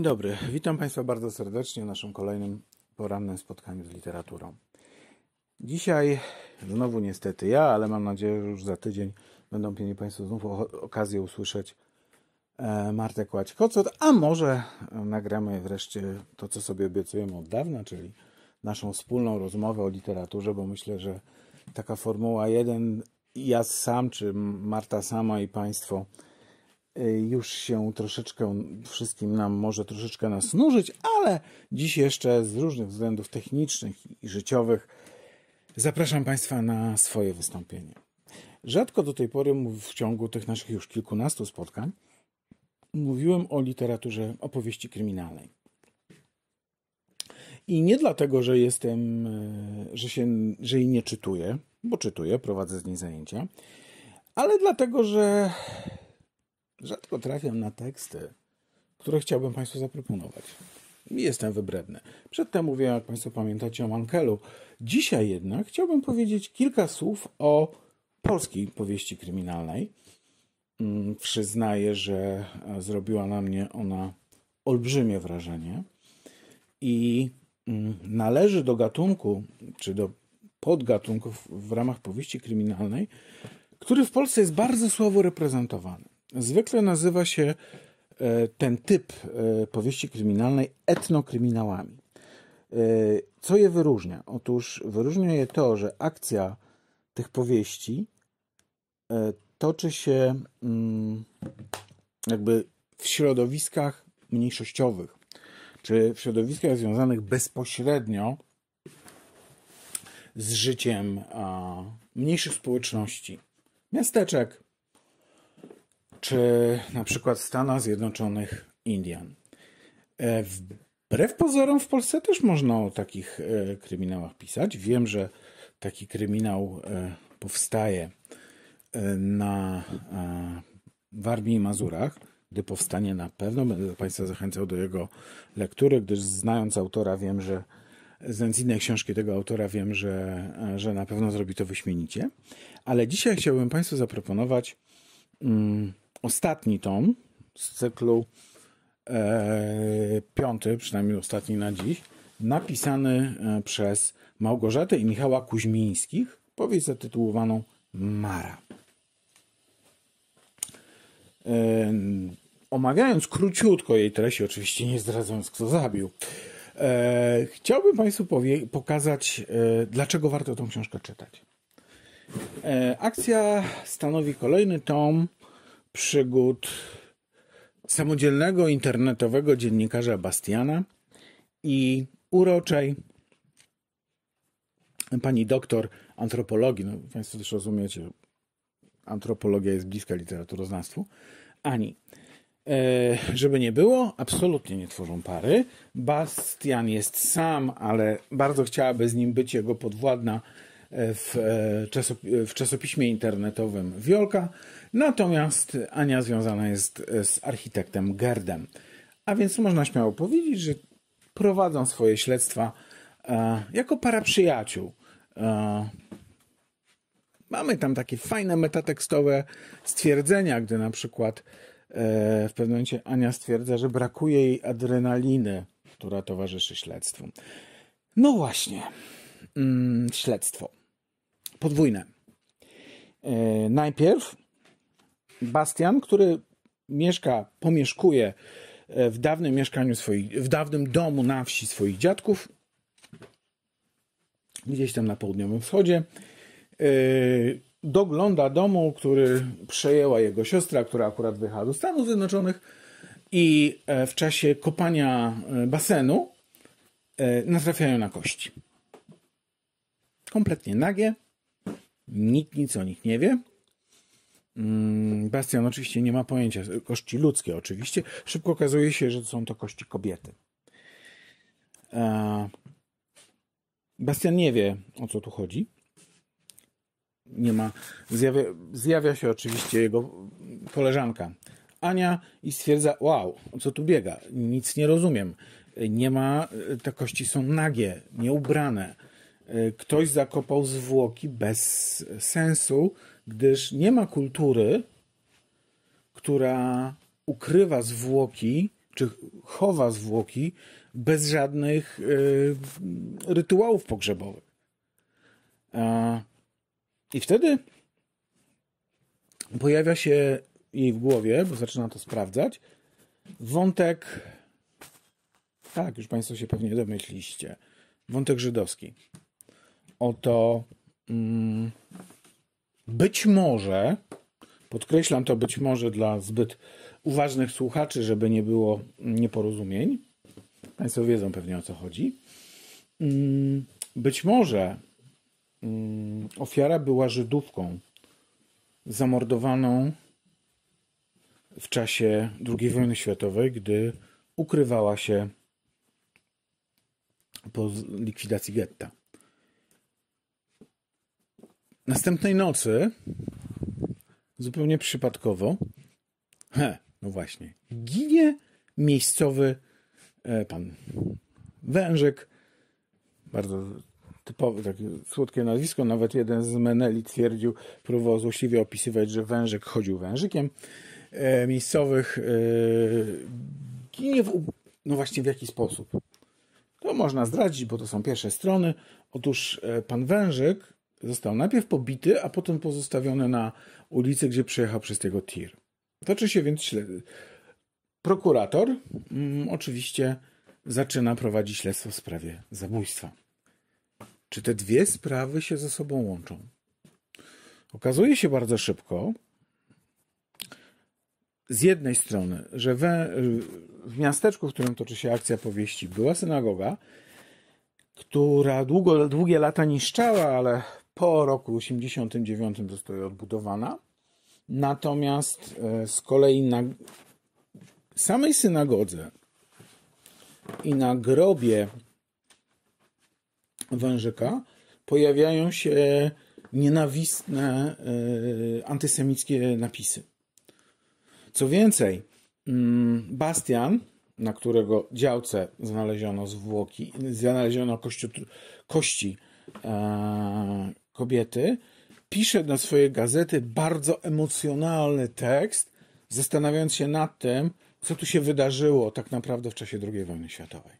Dzień dobry, witam Państwa bardzo serdecznie w naszym kolejnym porannym spotkaniu z literaturą. Dzisiaj znowu niestety ja, ale mam nadzieję, że już za tydzień będą mieli Państwo znów okazję usłyszeć e, Martę Kłać-Kocot, a może nagramy wreszcie to, co sobie obiecujemy od dawna, czyli naszą wspólną rozmowę o literaturze, bo myślę, że taka Formuła 1, ja sam, czy Marta sama i Państwo już się troszeczkę wszystkim nam może troszeczkę nas nużyć, ale dziś jeszcze z różnych względów technicznych i życiowych zapraszam Państwa na swoje wystąpienie. Rzadko do tej pory w ciągu tych naszych już kilkunastu spotkań mówiłem o literaturze opowieści kryminalnej. I nie dlatego, że jestem, y, że, się, że jej nie czytuję, bo czytuję, prowadzę z niej zajęcia, ale dlatego, że rzadko trafiam na teksty, które chciałbym Państwu zaproponować. Jestem wybredny. Przedtem mówiłem, jak Państwo pamiętacie, o Mankelu. Dzisiaj jednak chciałbym powiedzieć kilka słów o polskiej powieści kryminalnej. Mm, przyznaję, że zrobiła na mnie ona olbrzymie wrażenie i mm, należy do gatunku, czy do podgatunków w ramach powieści kryminalnej, który w Polsce jest bardzo słabo reprezentowany. Zwykle nazywa się e, ten typ e, powieści kryminalnej etnokryminałami. E, co je wyróżnia? Otóż wyróżnia je to, że akcja tych powieści toczy się mm, jakby w środowiskach mniejszościowych, czy w środowiskach związanych bezpośrednio z życiem mniejszych społeczności, miasteczek, czy na przykład Stanach Zjednoczonych Indian. E, wbrew pozorom w Polsce też można o takich e, kryminałach pisać. Wiem, że taki kryminał e, powstaje na Warmii i Mazurach. Gdy powstanie na pewno, będę Państwa zachęcał do jego lektury, gdyż znając autora wiem, że znając inne książki tego autora wiem, że, że na pewno zrobi to wyśmienicie. Ale dzisiaj chciałbym Państwu zaproponować mm, ostatni tom z cyklu e, piąty, przynajmniej ostatni na dziś, napisany e, przez Małgorzatę i Michała Kuźmińskich, powieść zatytułowaną Mara. E, omawiając króciutko jej treść, oczywiście nie zdradzając kto zabił, e, chciałbym Państwu pokazać, e, dlaczego warto tą książkę czytać. E, akcja stanowi kolejny tom przygód samodzielnego internetowego dziennikarza Bastiana i uroczej pani doktor antropologii, no Państwo też rozumiecie, antropologia jest bliska literaturoznawstwu, Ani. E, żeby nie było, absolutnie nie tworzą pary. Bastian jest sam, ale bardzo chciałaby z nim być jego podwładna w, e, w czasopiśmie internetowym Wiolka. Natomiast Ania związana jest z architektem Gerdem. A więc można śmiało powiedzieć, że prowadzą swoje śledztwa e, jako para przyjaciół. E, mamy tam takie fajne metatekstowe stwierdzenia, gdy na przykład e, w pewnym momencie Ania stwierdza, że brakuje jej adrenaliny, która towarzyszy śledztwu. No właśnie, mm, śledztwo podwójne. E, najpierw Bastian, który mieszka, pomieszkuje e, w dawnym mieszkaniu swoich, w dawnym domu na wsi swoich dziadków, gdzieś tam na południowym wschodzie. E, dogląda domu, który przejęła jego siostra, która akurat wyjechała do Stanów Zjednoczonych i w czasie kopania basenu natrafiają na kości. Kompletnie nagie, Nikt nic o nich nie wie. Mm, Bastian oczywiście nie ma pojęcia, kości ludzkie oczywiście. Szybko okazuje się, że są to kości kobiety. Bastian nie wie, o co tu chodzi. Nie ma. Zjawia, zjawia się oczywiście jego koleżanka Ania i stwierdza: Wow, co tu biega? Nic nie rozumiem. Nie ma, te kości są nagie, nieubrane E, ktoś zakopał zwłoki bez sensu, gdyż nie ma kultury, która ukrywa zwłoki czy chowa zwłoki bez żadnych y, rytuałów pogrzebowych. I wtedy pojawia się jej w głowie, bo zaczyna to sprawdzać, wątek, tak, już Państwo się pewnie domyśliście, wątek żydowski. Oto mm, być może, podkreślam to być może dla zbyt uważnych słuchaczy, żeby nie było nieporozumień. Państwo wiedzą pewnie o co chodzi. Mm, być może mm, ofiara była Żydówką zamordowaną w czasie II wojny światowej, gdy ukrywała się po likwidacji getta. Następnej nocy, zupełnie przypadkowo, he, no właśnie, ginie miejscowy e, pan Wężyk, bardzo typowe, takie słodkie nazwisko. Nawet jeden z Meneli twierdził, próbował złośliwie opisywać, że Wężyk chodził wężykiem. E, miejscowych e, ginie w, no właśnie w jaki sposób. To można zdradzić, bo to są pierwsze strony. Otóż e, pan Wężyk został najpierw pobity, a potem pozostawiony na ulicy, gdzie przejechał przez tego tir. Toczy się więc śledztwo. Prokurator mm, oczywiście zaczyna prowadzić śledztwo w sprawie zabójstwa. Czy te dwie sprawy się ze sobą łączą? Okazuje się bardzo szybko, z jednej strony, że we, w miasteczku, w którym toczy się akcja powieści, była synagoga, która długo, długie lata niszczała, ale po roku 89 została odbudowana. Natomiast e, z kolei na samej synagodze i na grobie Wężyka pojawiają się nienawistne, e, antysemickie napisy. Co więcej, mm, Bastian, na którego działce znaleziono zwłoki, znaleziono kości, kości e, kobiety, pisze do swojej gazety bardzo emocjonalny tekst, zastanawiając się nad tym, co tu się wydarzyło tak naprawdę w czasie II wojny światowej.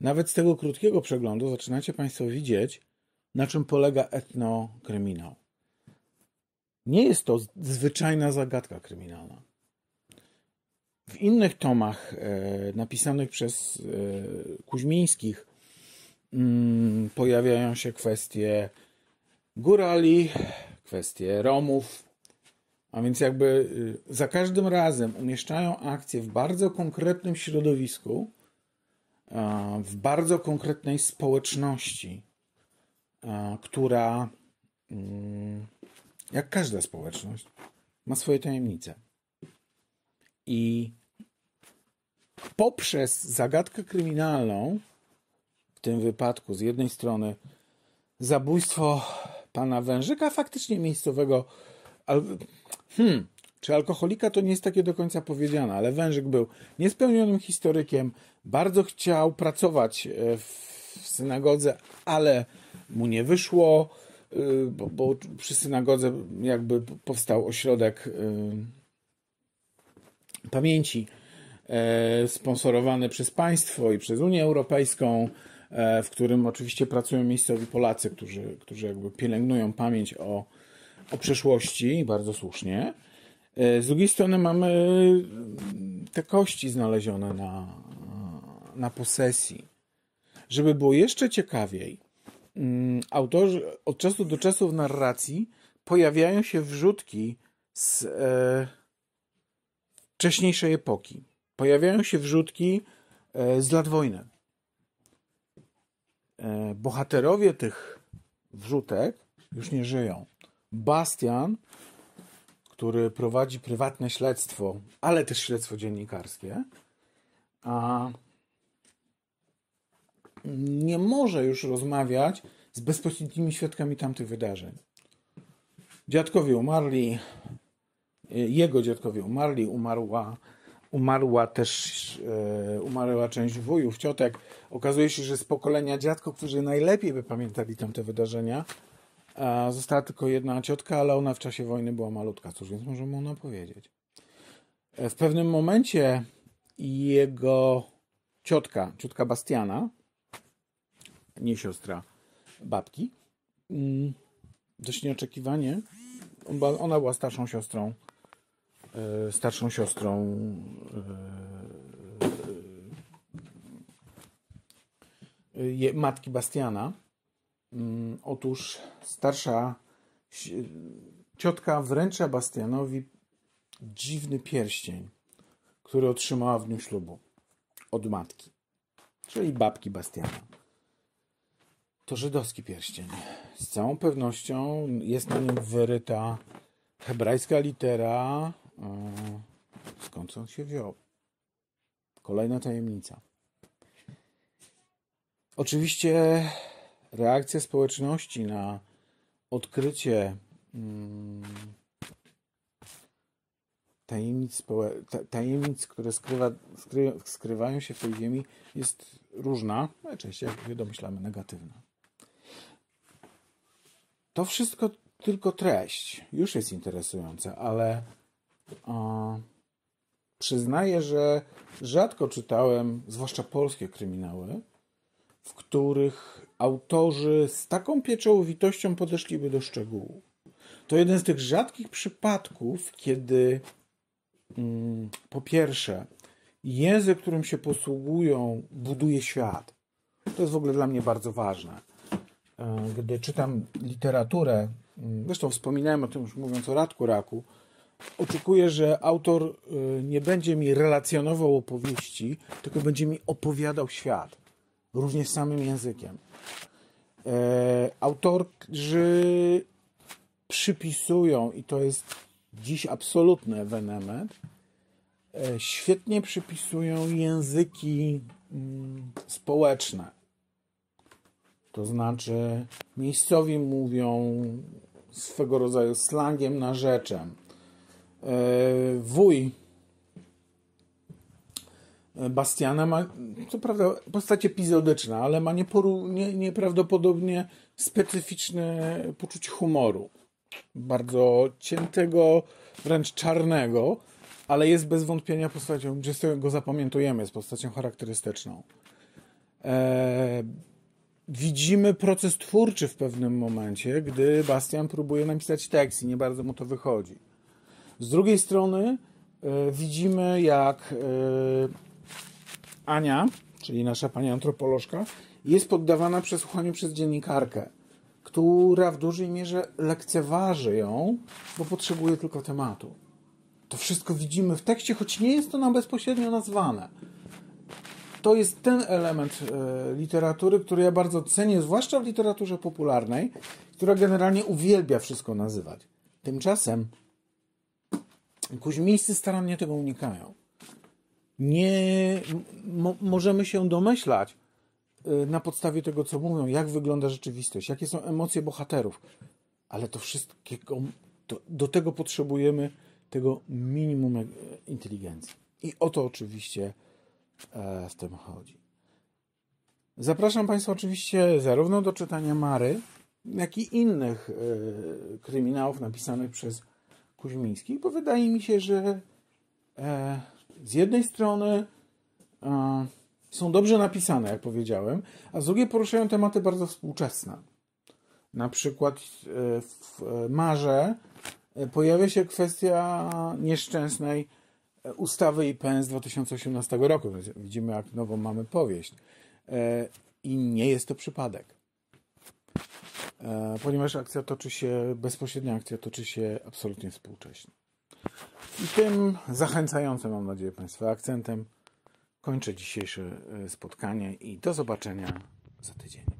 Nawet z tego krótkiego przeglądu zaczynacie Państwo widzieć, na czym polega etnokryminał. Nie jest to zwyczajna zagadka kryminalna. W innych tomach e, napisanych przez e, Kuźmińskich mm, pojawiają się kwestie górali, kwestie Romów, a więc jakby y, za każdym razem umieszczają akcję w bardzo konkretnym środowisku, w bardzo konkretnej społeczności, która mm, jak każda społeczność, ma swoje tajemnice. I poprzez zagadkę kryminalną, w tym wypadku. Z jednej strony zabójstwo pana Wężyka, faktycznie miejscowego, hmm, czy alkoholika to nie jest takie do końca powiedziane, ale Wężyk był niespełnionym historykiem, bardzo chciał pracować e, w synagodze, ale mu nie wyszło Y, bo, bo przy synagodze jakby powstał ośrodek y, pamięci e, sponsorowany przez państwo i przez Unię Europejską, w którym oczywiście pracują miejscowi Polacy, którzy, którzy jakby pielęgnują pamięć o, o przeszłości, bardzo słusznie. E, z drugiej strony mamy te kości znalezione na, na posesji. Żeby było jeszcze ciekawiej, Mm, autorzy od czasu do czasu w narracji pojawiają się wrzutki z e, wcześniejszej epoki. Pojawiają się wrzutki e, z lat wojny. E, bohaterowie tych wrzutek już nie żyją. Bastian, który prowadzi prywatne śledztwo, ale też śledztwo dziennikarskie, a nie może już rozmawiać z bezpośrednimi świadkami tamtych wydarzeń. Dziadkowie umarli, jego dziadkowie umarli, umarła, umarła też e, umarła część wujów, ciotek. Okazuje się, że z pokolenia dziadków, którzy najlepiej by pamiętali tamte wydarzenia, została tylko jedna ciotka, ale ona w czasie wojny była malutka. Cóż więc możemy ona powiedzieć? E, w pewnym momencie jego ciotka, ciotka Bastiana, nie siostra babki, mm, dość nieoczekiwanie, ona była starszą siostrą, e, starszą siostrą e, matki Bastiana. Mm, otóż starsza ciotka wręcza Bastianowi dziwny pierścień, który otrzymała w dniu ślubu od matki, czyli babki Bastiana. To żydowski pierścień. Z całą pewnością jest na nim wyryta hebrajska litera. Skąd on się wziął? Kolejna tajemnica. Oczywiście reakcja społeczności na odkrycie mm, tajemnic, tajemnic które skrywa, skry, skrywają się w tej ziemi, jest różna, najczęściej, jak się domyślamy, negatywna. To wszystko tylko treść już jest interesująca, ale przyznaję, że rzadko czytałem, zwłaszcza polskie kryminały, w których autorzy z taką pieczołowitością podeszliby do szczegółu. To jeden z tych rzadkich przypadków, kiedy mm, po pierwsze język, którym się posługują, buduje świat. To jest w ogóle dla mnie bardzo ważne. E, gdy czytam literaturę, mm, zresztą wspominałem o tym już mówiąc o Radku Raku, oczekuję, że autor e, nie będzie mi relacjonował opowieści, tylko będzie mi opowiadał świat, również samym językiem. E, autorzy przypisują, i to jest dziś absolutny ewenement, świetnie przypisują języki mm, społeczne to znaczy, miejscowi mówią swego rodzaju slangiem narzeczem. E, wuj Bastiana ma, co prawda, postać epizodyczna, ale ma nieporu, nie, nieprawdopodobnie specyficzne poczucie humoru. Bardzo ciętego, wręcz czarnego, ale jest bez wątpienia postacią, że go zapamiętujemy, jest postacią charakterystyczną. E, widzimy proces twórczy w pewnym momencie, gdy Bastian próbuje napisać tekst i nie bardzo mu to wychodzi. Z drugiej strony e, widzimy, jak e, Ania, czyli nasza pani antropolożka, jest poddawana przesłuchaniu przez dziennikarkę, która w dużej mierze lekceważy ją, bo potrzebuje tylko tematu. To wszystko widzimy w tekście, choć nie jest to nam bezpośrednio nazwane to jest ten element e, literatury, który ja bardzo cenię, zwłaszcza w literaturze popularnej, która generalnie uwielbia wszystko nazywać. Tymczasem kuźmińscy starannie tego unikają. Nie mo, możemy się domyślać e, na podstawie tego, co mówią, jak wygląda rzeczywistość, jakie są emocje bohaterów, ale to wszystkiego, to, do tego potrzebujemy tego minimum e, inteligencji. I o to oczywiście E, w tym chodzi. Zapraszam Państwa oczywiście zarówno do czytania Mary, jak i innych e, kryminałów napisanych przez Kuźmińskich, bo wydaje mi się, że e, z jednej strony są dobrze napisane, jak powiedziałem, a z drugiej poruszają tematy bardzo współczesne. Na przykład w Marze pojawia się kwestia nieszczęsnej ustawy IPN z 2018 roku. Widzimy, jak nową mamy powieść. E, I nie jest to przypadek. E, ponieważ akcja toczy się, bezpośrednia akcja toczy się absolutnie współcześnie. I tym zachęcającym, mam nadzieję, Państwa akcentem kończę dzisiejsze e, spotkanie i do zobaczenia za tydzień.